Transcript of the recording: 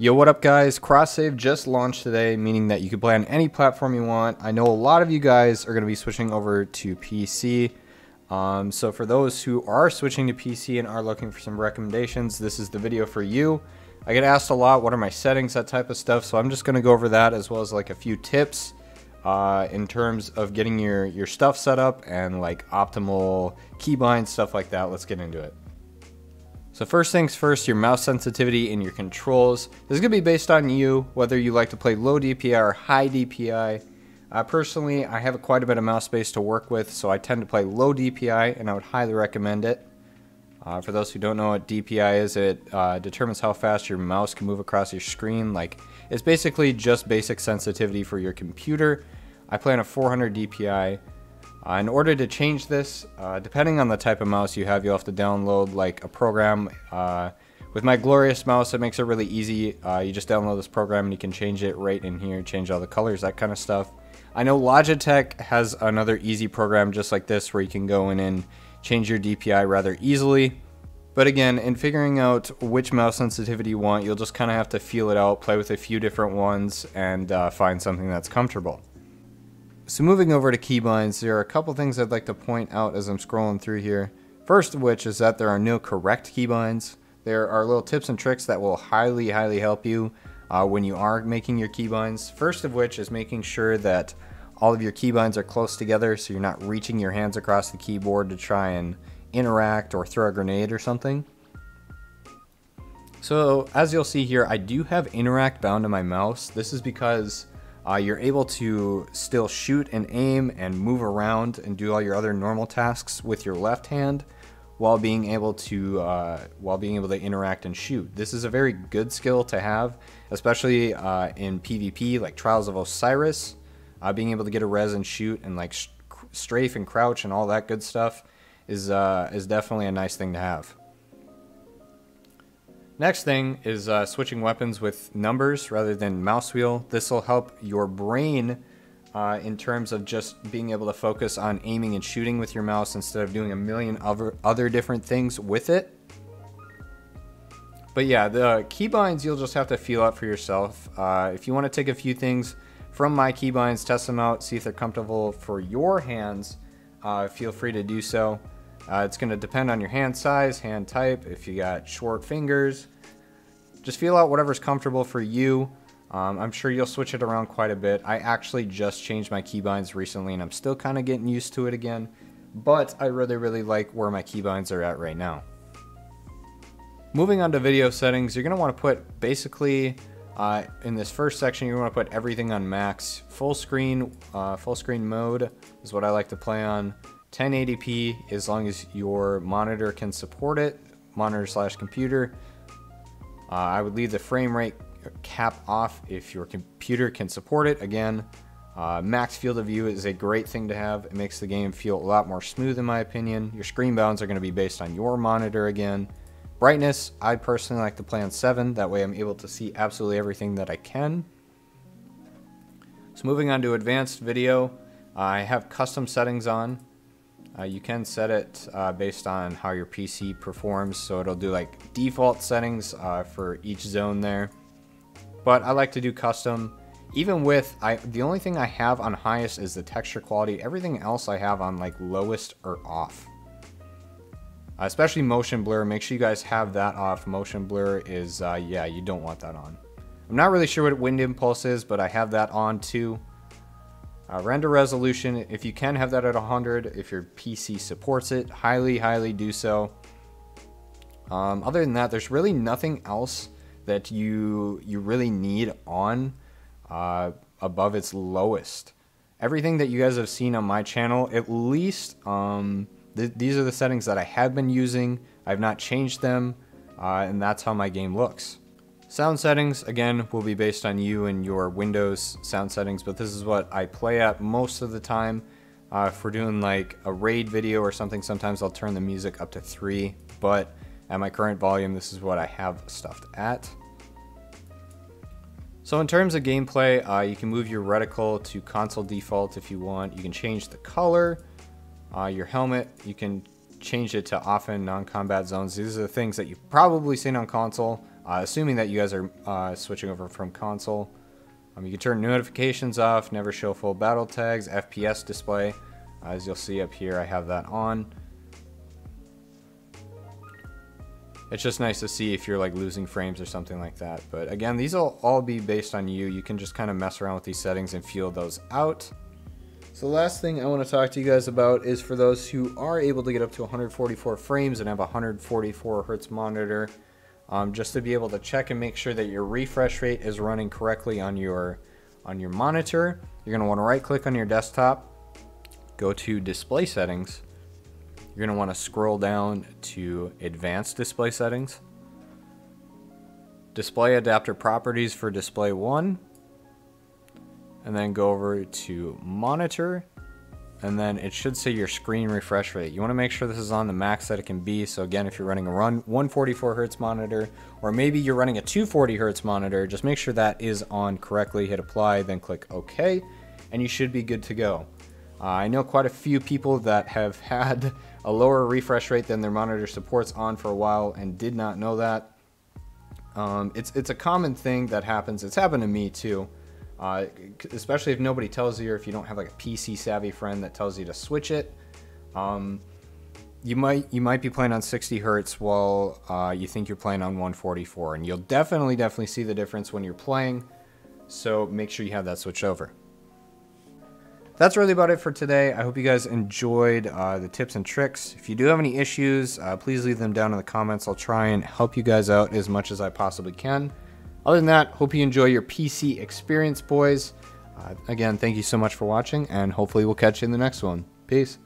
Yo, what up guys? CrossSave just launched today, meaning that you can play on any platform you want. I know a lot of you guys are going to be switching over to PC. Um, so for those who are switching to PC and are looking for some recommendations, this is the video for you. I get asked a lot, what are my settings, that type of stuff. So I'm just going to go over that as well as like a few tips uh, in terms of getting your, your stuff set up and like optimal keybinds, stuff like that. Let's get into it. So first things first, your mouse sensitivity and your controls. This is going to be based on you, whether you like to play low DPI or high DPI. Uh, personally, I have quite a bit of mouse space to work with, so I tend to play low DPI, and I would highly recommend it. Uh, for those who don't know what DPI is, it uh, determines how fast your mouse can move across your screen. Like, it's basically just basic sensitivity for your computer. I play on a 400 DPI. Uh, in order to change this, uh, depending on the type of mouse you have, you'll have to download like a program. Uh, with my Glorious mouse, it makes it really easy. Uh, you just download this program and you can change it right in here, change all the colors, that kind of stuff. I know Logitech has another easy program just like this where you can go in and change your DPI rather easily. But again, in figuring out which mouse sensitivity you want, you'll just kind of have to feel it out, play with a few different ones, and uh, find something that's comfortable. So moving over to keybinds, there are a couple things I'd like to point out as I'm scrolling through here. First of which is that there are no correct keybinds. There are little tips and tricks that will highly, highly help you uh, when you are making your keybinds. First of which is making sure that all of your keybinds are close together so you're not reaching your hands across the keyboard to try and interact or throw a grenade or something. So as you'll see here, I do have interact bound to my mouse. This is because uh, you're able to still shoot and aim and move around and do all your other normal tasks with your left hand while being able to uh, while being able to interact and shoot. This is a very good skill to have, especially uh, in PvP like Trials of Osiris. Uh, being able to get a res and shoot and like strafe and crouch and all that good stuff is uh, is definitely a nice thing to have. Next thing is uh, switching weapons with numbers rather than mouse wheel. This will help your brain uh, in terms of just being able to focus on aiming and shooting with your mouse instead of doing a million other, other different things with it. But yeah, the keybinds you'll just have to feel out for yourself. Uh, if you want to take a few things from my keybinds, test them out, see if they're comfortable for your hands, uh, feel free to do so. Uh, it's going to depend on your hand size, hand type, if you got short fingers. Just feel out whatever's comfortable for you. Um, I'm sure you'll switch it around quite a bit. I actually just changed my keybinds recently and I'm still kind of getting used to it again. But I really, really like where my keybinds are at right now. Moving on to video settings, you're going to want to put basically uh, in this first section, you want to put everything on max. Full screen, uh, full screen mode is what I like to play on. 1080p as long as your monitor can support it, monitor slash computer. Uh, I would leave the frame rate cap off if your computer can support it. Again, uh, max field of view is a great thing to have. It makes the game feel a lot more smooth in my opinion. Your screen bounds are going to be based on your monitor again. Brightness, I personally like to play on 7. That way I'm able to see absolutely everything that I can. So moving on to advanced video, I have custom settings on. Uh, you can set it uh, based on how your PC performs, so it'll do like default settings uh, for each zone there. But I like to do custom. Even with, I the only thing I have on highest is the texture quality. Everything else I have on like lowest or off. Uh, especially motion blur, make sure you guys have that off. Motion blur is, uh, yeah, you don't want that on. I'm not really sure what wind impulse is, but I have that on too. Uh, render resolution, if you can have that at 100, if your PC supports it, highly, highly do so. Um, other than that, there's really nothing else that you you really need on uh, above its lowest. Everything that you guys have seen on my channel, at least, um, th these are the settings that I have been using. I've not changed them, uh, and that's how my game looks. Sound settings, again, will be based on you and your Windows sound settings, but this is what I play at most of the time. Uh, if we're doing like a raid video or something, sometimes I'll turn the music up to 3, but at my current volume, this is what I have stuffed at. So in terms of gameplay, uh, you can move your reticle to console default if you want. You can change the color, uh, your helmet, you can change it to often non-combat zones. These are the things that you've probably seen on console. Uh, assuming that you guys are uh, switching over from console. Um, you can turn notifications off, never show full battle tags, FPS display. as you'll see up here, I have that on. It's just nice to see if you're like losing frames or something like that. But again, these will all be based on you. You can just kind of mess around with these settings and feel those out. So the last thing I want to talk to you guys about is for those who are able to get up to 144 frames and have a 144 hertz monitor, um, just to be able to check and make sure that your refresh rate is running correctly on your on your monitor. You're going to want to right click on your desktop, go to display settings. You're going to want to scroll down to advanced display settings. Display adapter properties for display 1 and then go over to monitor and then it should say your screen refresh rate. You want to make sure this is on the max that it can be. So again, if you're running a run 144 hertz monitor, or maybe you're running a 240 hertz monitor, just make sure that is on correctly. Hit apply, then click OK, and you should be good to go. Uh, I know quite a few people that have had a lower refresh rate than their monitor supports on for a while and did not know that. Um, it's it's a common thing that happens. It's happened to me too. Uh, especially if nobody tells you or if you don't have like a PC savvy friend that tells you to switch it. Um, you might you might be playing on 60 hertz while uh, you think you're playing on 144 and you'll definitely definitely see the difference when you're playing so make sure you have that switched over. That's really about it for today. I hope you guys enjoyed uh, the tips and tricks. If you do have any issues uh, please leave them down in the comments. I'll try and help you guys out as much as i possibly can other than that, hope you enjoy your PC experience, boys. Uh, again, thank you so much for watching, and hopefully we'll catch you in the next one. Peace.